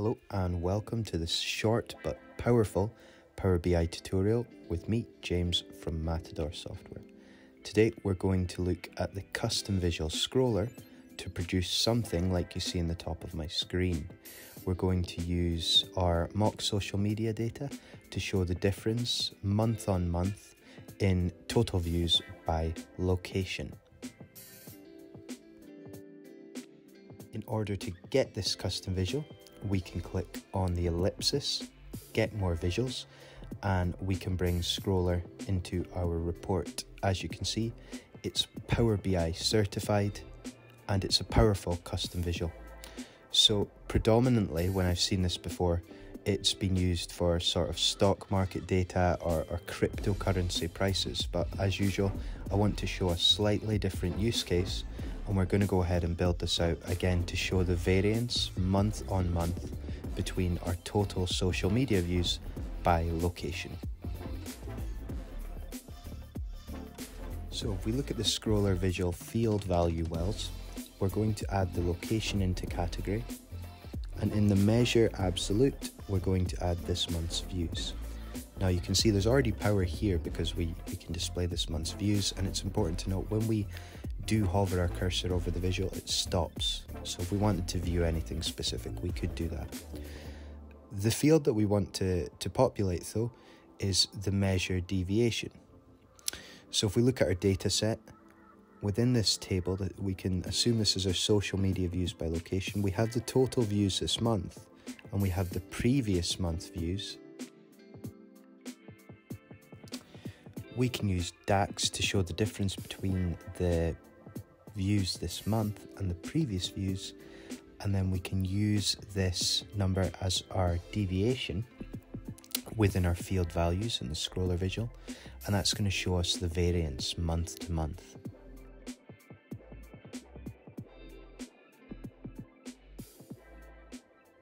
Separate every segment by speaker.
Speaker 1: Hello and welcome to this short but powerful Power BI tutorial with me, James from Matador Software. Today we're going to look at the custom visual scroller to produce something like you see in the top of my screen. We're going to use our mock social media data to show the difference month on month in total views by location. In order to get this custom visual, we can click on the ellipsis, get more visuals, and we can bring Scroller into our report. As you can see, it's Power BI certified and it's a powerful custom visual. So, predominantly, when I've seen this before, it's been used for sort of stock market data or, or cryptocurrency prices. But as usual, I want to show a slightly different use case and we're going to go ahead and build this out again to show the variance month on month between our total social media views by location. So if we look at the scroller visual field value wells, we're going to add the location into category and in the measure absolute, we're going to add this month's views. Now you can see there's already power here because we, we can display this month's views and it's important to note when we do hover our cursor over the visual, it stops. So if we wanted to view anything specific, we could do that. The field that we want to, to populate though is the measure deviation. So if we look at our data set, within this table that we can assume this is our social media views by location, we have the total views this month and we have the previous month views. We can use DAX to show the difference between the views this month and the previous views and then we can use this number as our deviation within our field values in the scroller visual and that's going to show us the variance month to month.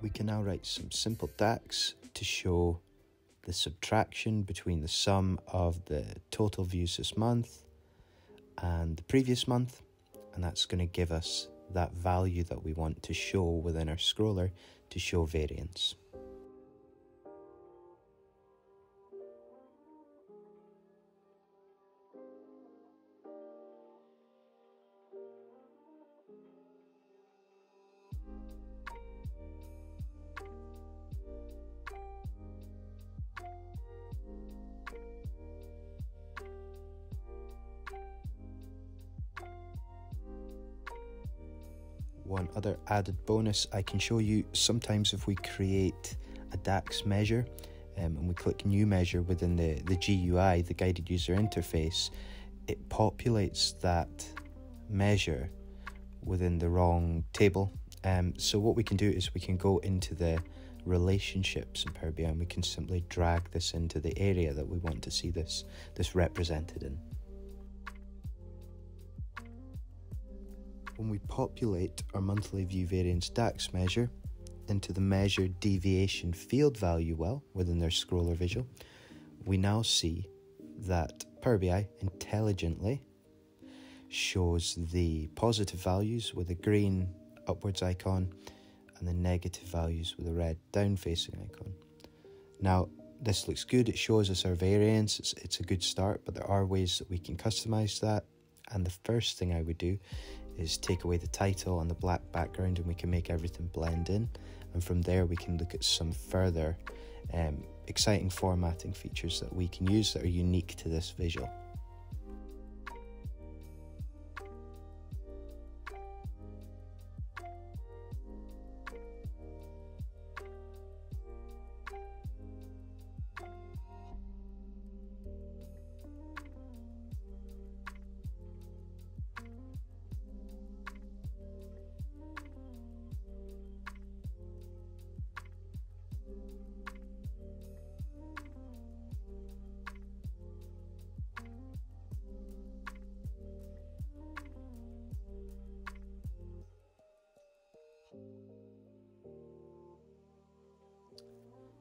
Speaker 1: We can now write some simple DAX to show the subtraction between the sum of the total views this month and the previous month and that's going to give us that value that we want to show within our scroller to show variance. One other added bonus I can show you sometimes if we create a DAX measure um, and we click new measure within the, the GUI, the guided user interface, it populates that measure within the wrong table. Um, so what we can do is we can go into the relationships in Power BI and we can simply drag this into the area that we want to see this, this represented in. When we populate our monthly view variance DAX measure into the measure deviation field value well within their scroller visual, we now see that Power BI intelligently shows the positive values with a green upwards icon and the negative values with a red down facing icon. Now, this looks good, it shows us our variance, it's, it's a good start, but there are ways that we can customize that. And the first thing I would do is take away the title and the black background and we can make everything blend in and from there we can look at some further um, exciting formatting features that we can use that are unique to this visual.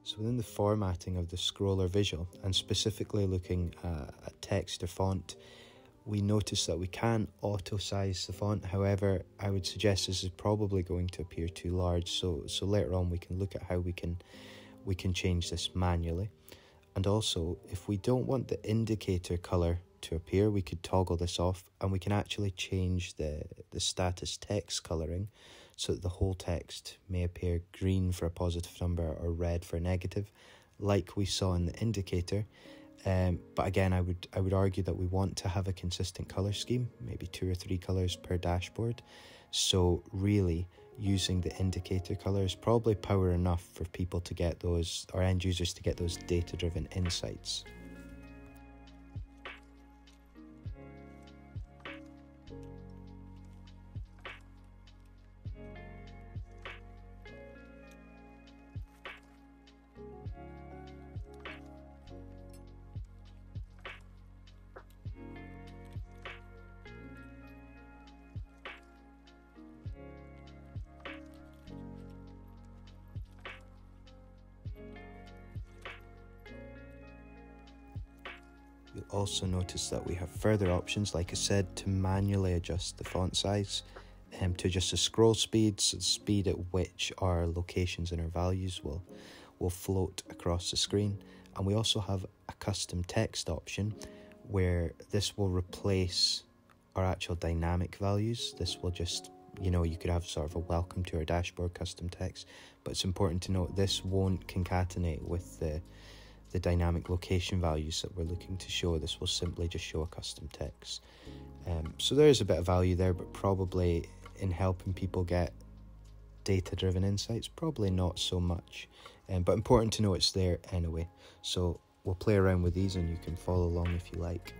Speaker 1: So within the formatting of the scroller visual, and specifically looking uh, at text or font, we notice that we can auto size the font. However, I would suggest this is probably going to appear too large. So, so later on we can look at how we can we can change this manually. And also, if we don't want the indicator color to appear, we could toggle this off and we can actually change the, the status text coloring so that the whole text may appear green for a positive number or red for a negative, like we saw in the indicator. Um, but again, I would I would argue that we want to have a consistent color scheme, maybe two or three colors per dashboard. So really, using the indicator color is probably power enough for people to get those or end users to get those data driven insights. You'll also notice that we have further options, like I said, to manually adjust the font size, um, to adjust the scroll speed, so the speed at which our locations and our values will, will float across the screen. And we also have a custom text option where this will replace our actual dynamic values. This will just, you know, you could have sort of a welcome to our dashboard custom text, but it's important to note this won't concatenate with the the dynamic location values that we're looking to show. This will simply just show a custom text. Um, so there is a bit of value there, but probably in helping people get data driven insights, probably not so much. Um, but important to know it's there anyway. So we'll play around with these and you can follow along if you like.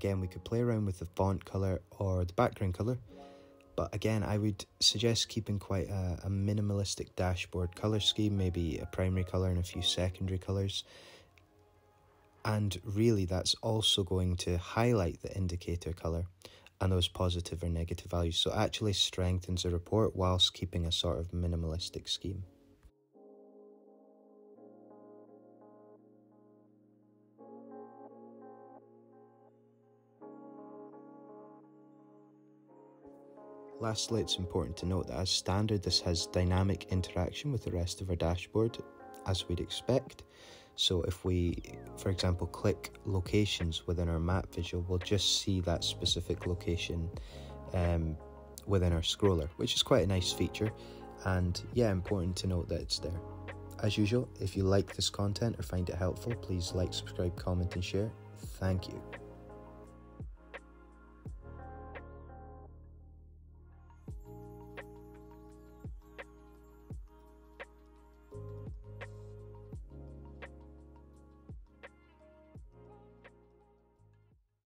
Speaker 1: Again, we could play around with the font color or the background color, but again, I would suggest keeping quite a, a minimalistic dashboard color scheme, maybe a primary color and a few secondary colors. And really, that's also going to highlight the indicator color and those positive or negative values. So, it actually strengthens the report whilst keeping a sort of minimalistic scheme. Lastly, it's important to note that as standard, this has dynamic interaction with the rest of our dashboard, as we'd expect. So if we, for example, click locations within our map visual, we'll just see that specific location um, within our scroller, which is quite a nice feature. And yeah, important to note that it's there. As usual, if you like this content or find it helpful, please like, subscribe, comment, and share. Thank you.